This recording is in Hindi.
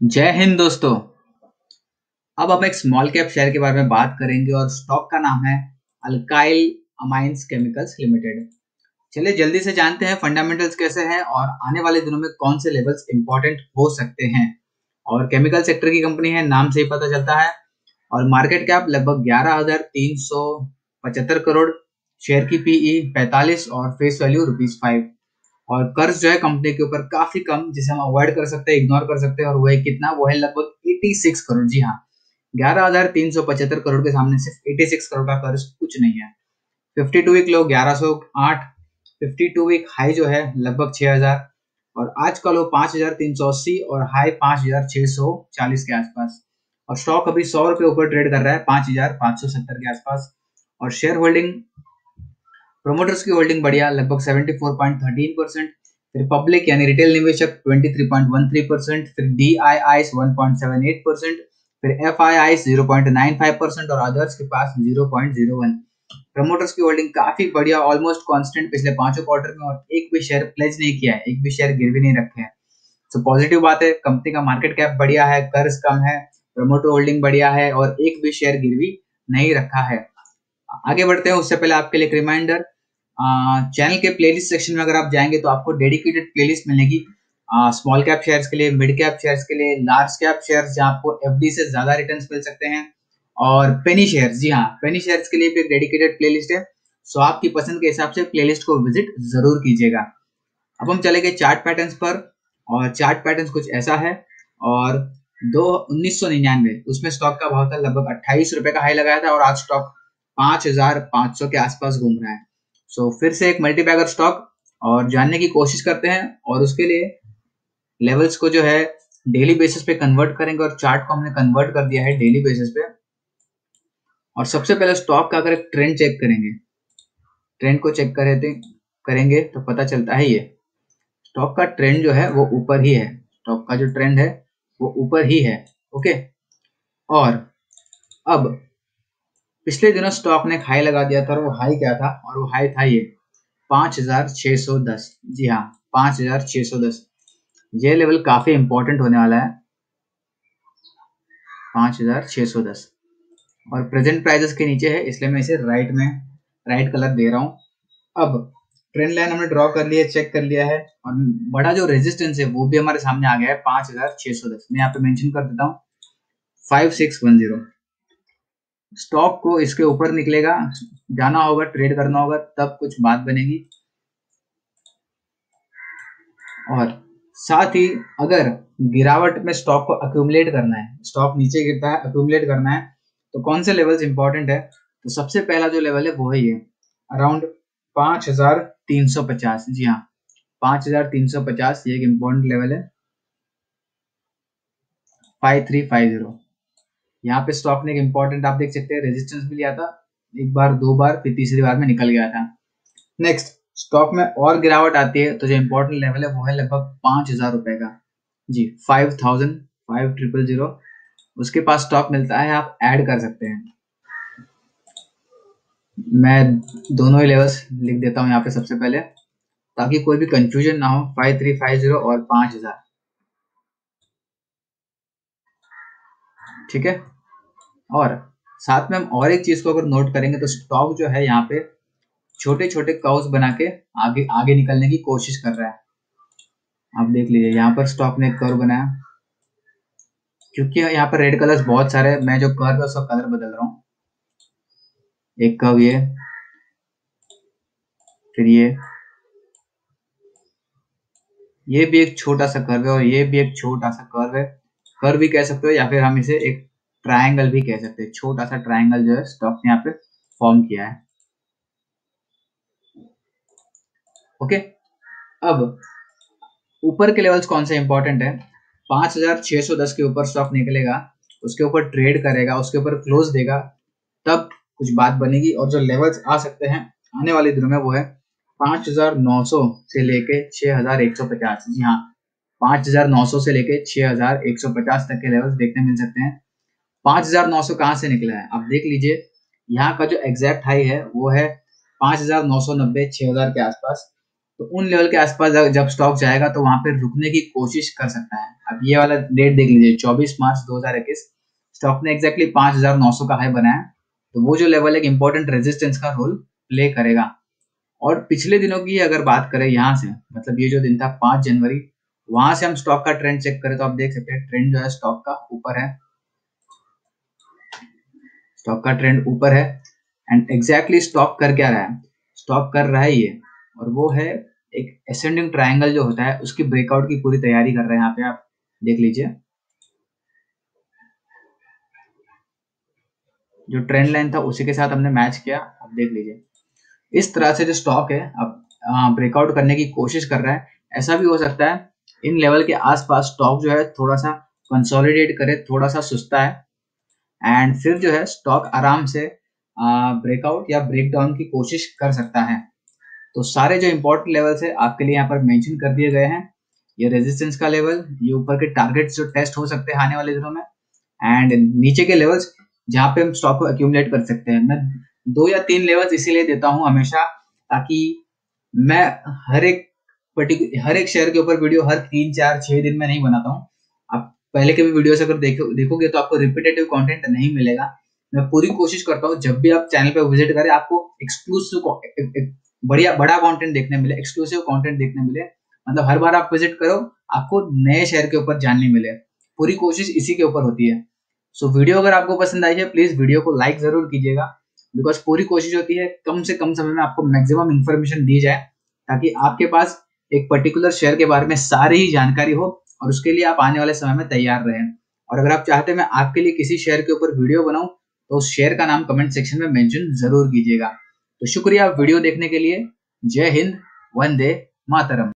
जय हिंद दोस्तों। अब हम एक स्मॉल कैप शेयर के बारे में बात करेंगे और स्टॉक का नाम है अल्काइल अमाइंस केमिकल्स लिमिटेड चलिए जल्दी से जानते हैं फंडामेंटल्स कैसे हैं और आने वाले दिनों में कौन से लेवल्स इंपॉर्टेंट हो सकते हैं। और केमिकल सेक्टर की कंपनी है, नाम से ही पता चलता है। और मार्केट कैप लगभग ग्यारह हज़ार तीन सौ पचहत्तर करोड़ शेयर की पीई पैतालीस और फेस वैल्यू रुपीज़ फाइव और कर्ज जो है कंपनी के ऊपर काफ़ी कम, जिसे हम अवॉइड कर सकते हैं इग्नोर कर सकते हैं, और वो है कितना? वो है लगभग 86 करोड़ जी हाँ। ग्यारह हज़ार तीन सौ पचहत्तर करोड़ के सामने सिर्फ़ 86 करोड़ का कर्ज कुछ नहीं है। 52 वीक लो 1108 52 वीक हाई जो है, लगभग 6000 और आज का लो 5380 और हाई 5640 के आसपास। और स्टॉक अभी सौ रुपए ऊपर ट्रेड कर रहा है 5570 के आसपास। और शेयर होल्डिंग प्रोमोटर्स की होल्डिंग बढ़िया, लगभग 74.13 परसेंट फिर पब्लिक यानी रिटेल निवेशक 23.13 परसेंट फिर डी आई आई 1.78 परसेंट फिर एफ़ आई आई 0.95 परसेंट और अदर्स के पास 0.01 प्रमोटर्स की होल्डिंग काफ़ी बढ़िया ऑलमोस्ट कांस्टेंट पिछले पाँचों क्वार्टर में और एक भी शेयर प्लेज नहीं किया है, एक भी शेयर गिरवी नहीं रखे हैं. तो पॉजिटिव बात है कंपनी का मार्केट कैप बढ़िया है, कर्ज कम है प्रमोटर होल्डिंग बढ़िया है और एक भी शेयर गिरवी नहीं रखा है. आगे बढ़ते हैं, उससे पहले आपके लिए एक रिमाइंडर चैनल के प्लेलिस्ट सेक्शन में अगर आप जाएँगे तो आपको डेडिकेटेड प्लेलिस्ट मिलेगी। स्मॉल कैप शेयर्स के लिए मिड कैप शेयर्स के लिए लार्ज कैप शेयर्स जहाँ आपको एफडी से ज़्यादा रिटर्न मिल सकते हैं। और पेनी शेयर्स जी हाँ पेनी शेयर्स के लिए भी एक डेडिकेटेड प्लेलिस्ट है। सो आपकी पसंद के हिसाब से प्लेलिस्ट को विज़िट ज़रूर कीजिएगा। अब हम चलेंगे चार्ट पैटर्न्स पर। और चार्ट पैटर्न कुछ ऐसा है। और दो, उन्नीस सौ निन्यानवे, उसमें स्टॉक का भाव था लगभग अट्ठाईस रुपए का हाई लगाया था और आज स्टॉक पाँच हज़ार पाँच सौ के आसपास घूम रहा है। सो so, फिर से एक मल्टीबैगर स्टॉक और जानने की कोशिश करते हैं और उसके लिए लेवल्स को जो है डेली बेसिस पे कन्वर्ट करेंगे और चार्ट को हमने कन्वर्ट कर दिया है डेली बेसिस पे। और सबसे पहले स्टॉक का अगर एक ट्रेंड चेक करेंगे ट्रेंड को चेक करे करेंगे तो पता चलता है ये। स्टॉक का ट्रेंड जो है वो ऊपर ही है। स्टॉक का जो ट्रेंड है वो ऊपर ही है ओके और अब पिछले दिनों स्टॉक ने हाई लगा दिया था और वो हाई क्या था? और वो हाई था ये, पाँच हज़ार छह सौ दस। जी हाँ पाँच हज़ार छह सौ दस। ये लेवल काफ़ी इंपॉर्टेंट होने वाला है। पाँच हज़ार छह सौ दस। और प्रेजेंट प्राइजेस के नीचे है, इसलिए मैं इसे राइट में राइट कलर दे रहा हूँ। अब ट्रेंड लाइन हमने ड्रॉ कर लिया चेक कर लिया है। और बड़ा जो रेजिस्टेंस है, वो भी हमारे सामने आ गया है, पाँच हज़ार छह सौ दस। मैं यहाँ पे मेंशन कर देता हूँ five six one zero stock को इसके ऊपर निकलेगा, जाना होगा, ट्रेड करना होगा, तब कुछ बात बनेगी। और साथ ही अगर गिरावट में स्टॉक को अक्यूमुलेट करना है, स्टॉक नीचे गिरता है अक्यूमुलेट करना है तो कौन से लेवल्स इंपॉर्टेंट है? तो सबसे पहला जो लेवल है वो है ये अराउंड पाँच हज़ार तीन सौ पचास। जी हाँ पाँच हज़ार तीन सौ पचास ये एक इंपॉर्टेंट लेवल है। फाइव थ्री फाइव ज़ीरो यहाँ पे स्टॉक ने एक इंपॉर्टेंट आप देख सकते हैं रेजिस्टेंस भी लिया था, एक बार, दो बार, फिर तीसरी बार में निकल गया था। नेक्स्ट स्टॉक में और गिरावट आती है तो जो इंपॉर्टेंट लेवल है, वो है लगभग पाँच हज़ार रुपए का। जी five thousand five triple zero उसके पास स्टॉक मिलता है, आप ऐड कर सकते हैं। मैं दोनों ही लेवल्स लिख देता हूँ यहाँ पे सबसे पहले, ताकि कोई भी कंफ्यूजन ना हो फाइव थ्री फाइव ज़ीरो और पाँच हज़ार। ठीक है? और साथ में हम और एक चीज़ को अगर नोट करेंगे तो स्टॉक जो है यहाँ पे छोटे छोटे काउस बना के आगे आगे निकलने की कोशिश कर रहा है। आप देख लीजिए, यहाँ पर स्टॉक ने कर्व बनाया। क्योंकि यहाँ पर रेड कलर्स बहुत सारे मैं जो कर्व है उसका कलर बदल रहा हूँ। एक कर्व ये, फिर ये। ये भी एक छोटा सा कर्व है और ये भी एक छोटा सा कर्व है। कर्व भी कह सकते हो या फिर हम इसे एक ट्रायंगल भी कह सकते हैं। छोटा सा ट्रायंगल जो है स्टॉक ने यहाँ पे फॉर्म किया है। ओके अब, ऊपर के लेवल्स कौन से इंपॉर्टेंट है? पाँच हज़ार छह सौ दस के ऊपर स्टॉक निकलेगा, उसके ऊपर ट्रेड करेगा, उसके ऊपर क्लोज देगा, तब कुछ बात बनेगी। और जो लेवल्स आ सकते हैं, आने वाले दिनों में वो है पाँच हज़ार नौ सौ से लेके छह हज़ार एक सौ पचास। जी हाँ पाँच हज़ार नौ सौ से लेके छह हज़ार एक सौ पचास तक के लेवल्स देखने मिल सकते हैं। पाँच हज़ार नौ सौ कहाँ से निकला है? आप देख लीजिए, यहाँ का जो एग्जैक्ट हाई है, वो है पाँच हज़ार नौ सौ नब्बे, छह हज़ार के आसपास। तो उन लेवल के आसपास जब स्टॉक जाएगा तो वहाँ पर रुकने की कोशिश कर सकता है। अब ये वाला डेट देख लीजिए 24 मार्च 2021 स्टॉक ने एक्जैक्टली पाँच हज़ार नौ सौ का हाई बनाया। तो वो जो लेवल एक इंपॉर्टेंट रेजिस्टेंस का रोल प्ले करेगा। और पिछले दिनों की अगर बात करें यहाँ से मतलब ये जो दिन था, पाँच जनवरी, वहाँ से हम स्टॉक का ट्रेंड चेक करें तो आप देख सकते हैं ट्रेंड जो है स्टॉक का ऊपर है। स्टॉक का ट्रेंड ऊपर है एंड एग्जैक्टली स्टॉक कर क्या रहा है? स्टॉक कर रहा है ये, और वो है एक एसेंडिंग ट्रायंगल जो होता है, उसकी ब्रेकआउट की पूरी तैयारी कर रहे हैं यहाँ पे आप, देख लीजिए। जो ट्रेंड लाइन था, उसी के साथ हमने मैच किया अब देख लीजिए। इस तरह से जो स्टॉक है, अब ब्रेकआउट करने की कोशिश कर रहा है। ऐसा भी हो सकता है, इन लेवल के आसपास स्टॉक जो है, थोड़ा सा कंसोलिडेट करे, थोड़ा सा सुस्ता है। एंड फिर जो है स्टॉक आराम से ब्रेकआउट या ब्रेक डाउन की कोशिश कर सकता है। तो सारे जो इंपॉर्टेंट लेवल्स है, आपके लिए यहाँ पर मेंशन कर दिए गए हैं। ये रेजिस्टेंस का लेवल ये ऊपर के टारगेट्स जो टेस्ट हो सकते हैं आने वाले दिनों में। एंड नीचे के लेवल्स जहाँ पे हम स्टॉक को अक्यूमुलेट कर सकते हैं। मैं दो या तीन लेवल्स इसीलिए देता हूँ हमेशा, ताकि मैं हर एक पर्टिकुलर हर एक शेयर के ऊपर वीडियो हर तीन, चार, छह दिन में नहीं बनाता हूँ। पहले के भी वीडियोस अगर देखो देखोगे तो आपको रिपीटेटिव कंटेंट नहीं मिलेगा। मैं पूरी कोशिश करता हूँ जब भी आप चैनल पर विज़िट करें आपको एक्सक्लूसिव बढ़िया बड़ा कंटेंट देखने मिले एक्सक्लूसिव कंटेंट देखने मिले। मतलब हर बार आप विज़िट करो आपको नए शेयर के ऊपर जानने मिले। पूरी कोशिश इसी के ऊपर होती है। सो so, वीडियो अगर आपको पसंद आई है प्लीज़ वीडियो को लाइक ज़रूर कीजिएगा। बिकॉज़ पूरी कोशिश होती है कम से कम समय में आपको मैक्सिमम इन्फॉर्मेशन दी जाए ताकि आपके पास एक पर्टिकुलर शेयर के बारे में सारी ही जानकारी हो और उसके लिए आप आने वाले समय में तैयार रहें। और अगर आप चाहते हैं मैं आपके लिए किसी शेयर के ऊपर वीडियो बनाऊँ तो उस शेयर का नाम कमेंट सेक्शन में मेंशन ज़रूर कीजिएगा। तो शुक्रिया वीडियो देखने के लिए। जय हिंद, वंदे मातरम।